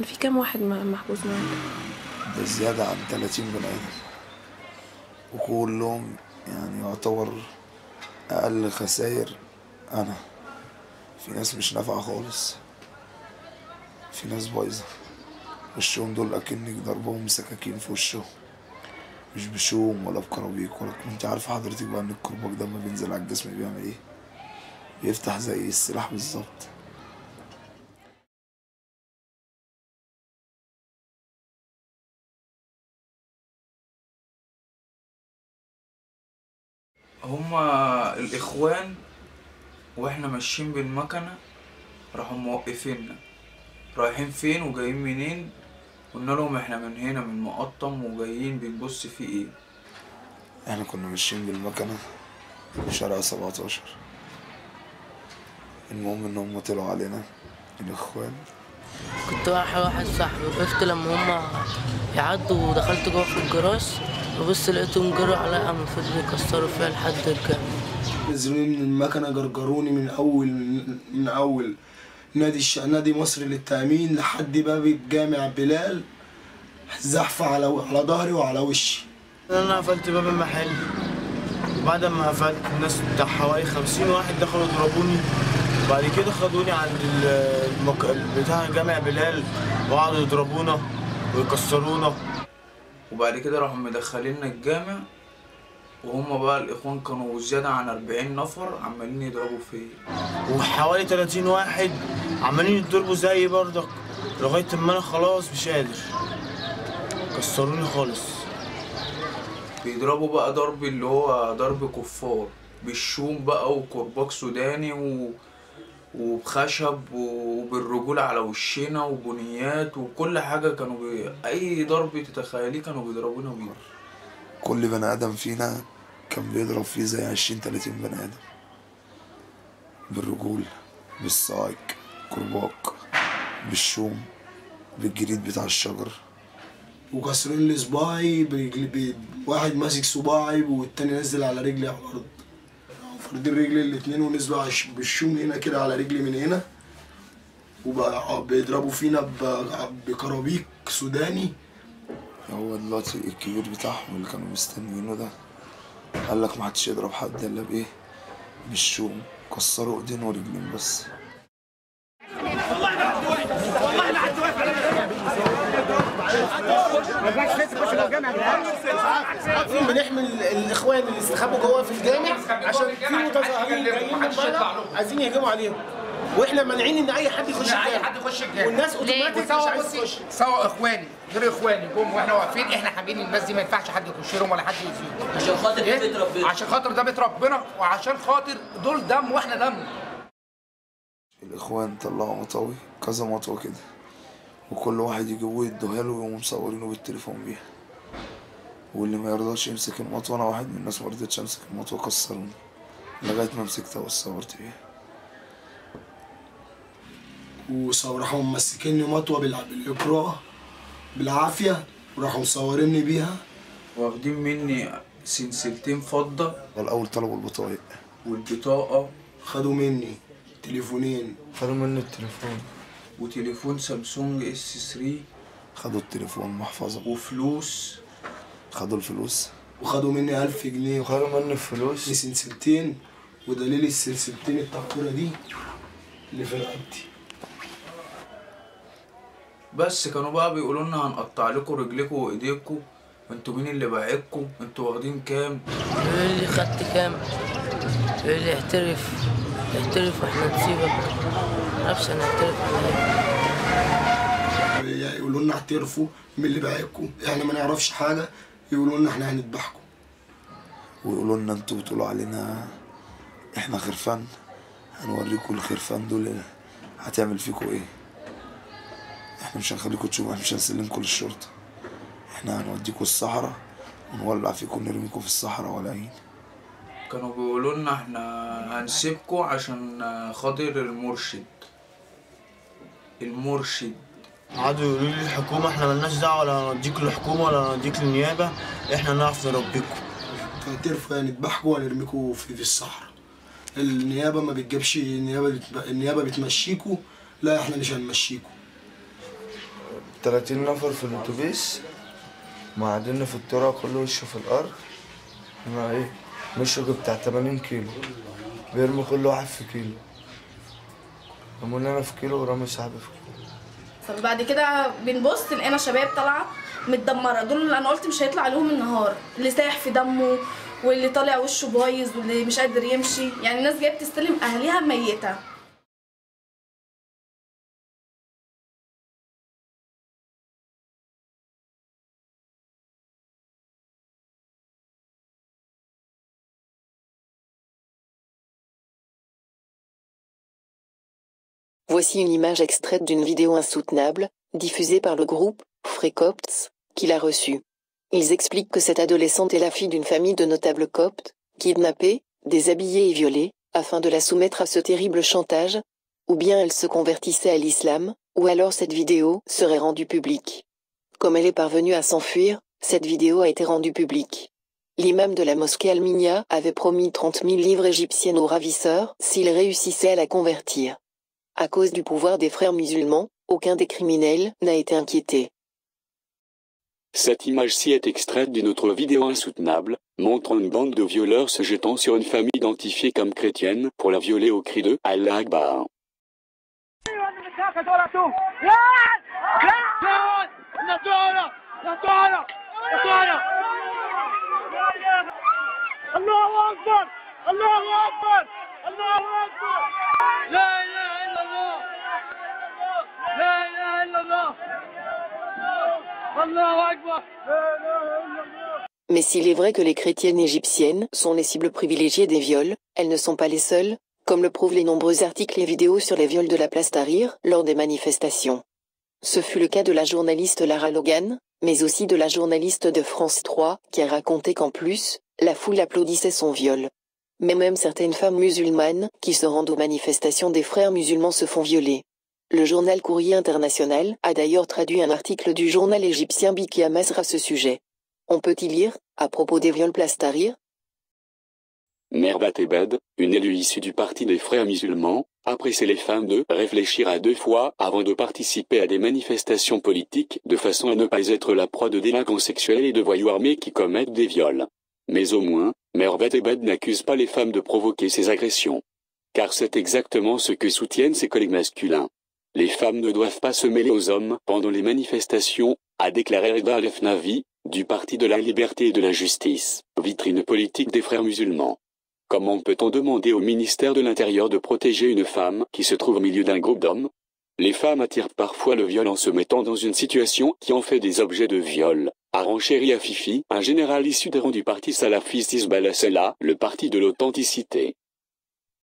كان في كام واحد م- محجوز معاك؟ ده زيادة عن 30 بني آدم. وكلهم يعني يعتبر أقل خسائر أنا. في ناس مش نافعة خالص. في ناس بايظة. وشهم دول أكنك ضربهم سكاكين في وشهم. مش بشوم ولا بكرابيك ولا أنت عارفة حضرتك بقى إن الكرباج ده لما بينزل على الجسم بيعمل إيه؟ بيفتح زي السلاح بالظبط. هما الإخوان وإحنا ماشيين بالمكنة راحوا موقفيننا. رايحين فين وجايين منين؟ قلنا لهم إحنا من هنا من مقطم وجايين بنبص في إيه؟ إحنا كنا ماشيين بالمكنة في شارع 17 المهم إن هم طلعوا علينا الإخوان. كنت رايح واحد صاحبي وقفت لما هما يعدوا ودخلت جوه في الجراج. وبص لقيتهم جروا عليا قاموا فضلوا يكسروا فيها لحد الجامع. نزلوني من المكنة جرجروني من أول من أول نادي الش... نادي مصر للتأمين لحد باب الجامع بلال. زحف على على ظهري وعلى وشي. أنا قفلت باب المحل. بعد ما قفلت الناس بتاع حوالي خمسين واحد دخلوا يضربوني. بعد كده خدوني عند ال- المك... بتاع جامع بلال وقعدوا يضربونا ويكسرونا. وبعد كده راحوا مدخليننا الجامع وهما بقى الإخوان كانوا زيادة عن أربعين نفر عمالين يضربوا فيا. وحوالي 30 واحد عمالين يضربوا زيي برضك لغاية ما أنا خلاص مش قادر. كسروني خالص. بيضربوا بقى ضرب اللي هو ضرب كفار بالشوم بقى وكرباج سوداني و... وبخشب وبالرجولة على وشنا وبنيات وكل حاجة كانوا بي... أي ضرب تتخيليه كانوا بيضربونا بيه. كل بني آدم فينا كان بيضرب فيه زي 20 30 بني آدم. بالرجول بالصايك كرباج بالشوم بالجريد بتاع الشجر. وكسرين لي صباعي بي... واحد ماسك صباعي والتاني نزل على رجلي على الأرض. فردين رجلي الاتنين ونزلوا بالشوم هنا كده على رجلي من هنا. وبقى بيضربوا فينا. بكرابيك سوداني. هو دلوقتي الكبير بتاعهم اللي كانوا مستنيينه ده قال لك ما حدش يضرب حد إلا بإيه؟ بالشوم. كسروا ايدين ورجلين بس واقفين بنحمي الإخوان اللي استخبوا جوه في الجامع عشان في متظاهرين جايين من بره عايزين يهجموا عليهم. وإحنا مانعين إن أي حد يخش أي الجامع. حد يخش الجامع. والناس أوتوماتيك مش عايز بصي تخش سوا إخواني غير إخواني جم وإحنا واقفين إحنا حاملين الناس دي ما ينفعش حد يخش لهم ولا حد يأذيهم عشان خاطر إيه؟ بيت ربنا. عشان خاطر ده بيت ربنا وعشان خاطر دول دم وإحنا دم. الإخوان طلعوا مطاوي كذا مطوة كده وكل واحد يجيبوه يدوها له ويقوموا مصورينه بالتليفون بيها. واللي ما يرضاش يمسك المطوة أنا واحد من الناس ما رضيتش أمسك المطوة كسروني لغاية ما مسكتها وصورت بيها. وراحوا ممسكيني مطوة بالاكراه بالعافية وراحوا مصوريني بيها. واخدين مني سلسلتين فضة. والأول طلبوا البطايق. والبطاقة. خدوا مني تليفونين. خدوا مني التليفون. وتليفون سامسونج اس 3 خدوا التليفون محفظة. وفلوس. خدوا الفلوس. وخدوا مني ألف جنيه. خدوا مني الفلوس. في سلسلتين ودليل السلسلتين التحكورة دي اللي في رقبتي بس كانوا بقى بيقولوا لنا هنقطع لكم رجلكم وإيديكم. أنتوا مين اللي باعتكم؟ أنتوا واخدين كام؟ يقول لي خدت كام؟ يقول لي احترف. احترف وإحنا نسيبك. معرفش أنا احترف إيه يعني يقولوا لنا اعترفوا من اللي باعكم إحنا ما نعرفش حاجة. يقولوا لنا إحنا هنذبحكم. ويقولوا لنا أنتوا بتقولوا علينا إحنا خرفان هنوريكم الخرفان دول هتعمل فيكم إيه. إحنا مش هنخليكم تشوفوا إحنا مش هنسلمكم للشرطة. إحنا هنوديكم الصحراء ونولع فيكم نرميكم في الصحراء ولاعين كانوا بيقولوا لنا إحنا هنسيبكم عشان خاطر المرشد. المرشد. قعدوا يقولوا لي الحكومة إحنا ملناش دعوة ولا هنوديك للحكومة ولا هنوديك للنيابة إحنا نعرف نربيكم. هتعرفوا يعني نذبحكم وهنرميكم في, في الصحراء. النيابة ما بتجيبش النيابة بت... النيابة بتمشيكوا لا إحنا مش هنمشيكوا. تلاتين نفر في الأتوبيس معدين في الطرق كل وشه في الأرض. ما إيه مشوا بتاع تمانين كيلو. بيرموا كل واحد في كيلو. رموني أنا في كيلو ورمي صاحبي في كيلو. فبعد كده بنبص لقينا شباب طالعة متدمرة. دول اللي أنا قلت مش هيطلع عليهم النهار. اللي سايح في دمه واللي طالع وشه بايظ واللي مش قادر يمشي. يعني الناس جاية بتستلم أهاليها ميتة. Voici une image extraite d'une vidéo insoutenable, diffusée par le groupe Free Copts, qui l'a reçue. Ils expliquent que cette adolescente est la fille d'une famille de notables coptes, kidnappée, déshabillée et violée, afin de la soumettre à ce terrible chantage, ou bien elle se convertissait à l'islam, ou alors cette vidéo serait rendue publique. Comme elle est parvenue à s'enfuir, cette vidéo a été rendue publique. L'imam de la mosquée Al-Minya avait promis 30 000 livres égyptiennes aux ravisseurs s'ils réussissaient à la convertir. À cause du pouvoir des frères musulmans, aucun des criminels n'a été inquiété. Cette image-ci est extraite d'une autre vidéo insoutenable, montrant une bande de violeurs se jetant sur une famille identifiée comme chrétienne pour la violer au cri de Allah Akbar. الله اكبر الله اكبر الله اكبر لا Mais s'il est vrai que les chrétiennes égyptiennes sont les cibles privilégiées des viols, elles ne sont pas les seules, comme le prouvent les nombreux articles et vidéos sur les viols de la place Tahrir lors des manifestations. Ce fut le cas de la journaliste Lara Logan, mais aussi de la journaliste de France 3, qui a raconté qu'en plus, la foule applaudissait son viol. Mais même certaines femmes musulmanes, qui se rendent aux manifestations des frères musulmans se font violer. Le journal Courrier International a d'ailleurs traduit un article du journal égyptien Biki Amasr à ce sujet. On peut y lire, à propos des viols place Tahrir, Merbat Ebed, une élue issue du parti des frères musulmans, a pressé les femmes de réfléchir à deux fois avant de participer à des manifestations politiques de façon à ne pas être la proie de délinquants sexuels et de voyous armés qui commettent des viols. Mais au moins, Merbat Ebed n'accuse pas les femmes de provoquer ces agressions. Car c'est exactement ce que soutiennent ses collègues masculins. Les femmes ne doivent pas se mêler aux hommes pendant les manifestations, a déclaré Reda Lefnavi, du Parti de la Liberté et de la Justice, vitrine politique des frères musulmans. Comment peut-on demander au ministère de l'Intérieur de protéger une femme qui se trouve au milieu d'un groupe d'hommes? Les femmes attirent parfois le viol en se mettant dans une situation qui en fait des objets de viol, a renchéri Afifi, un général issu des rangs du parti salafiste Hizballah Salah, le parti de l'authenticité.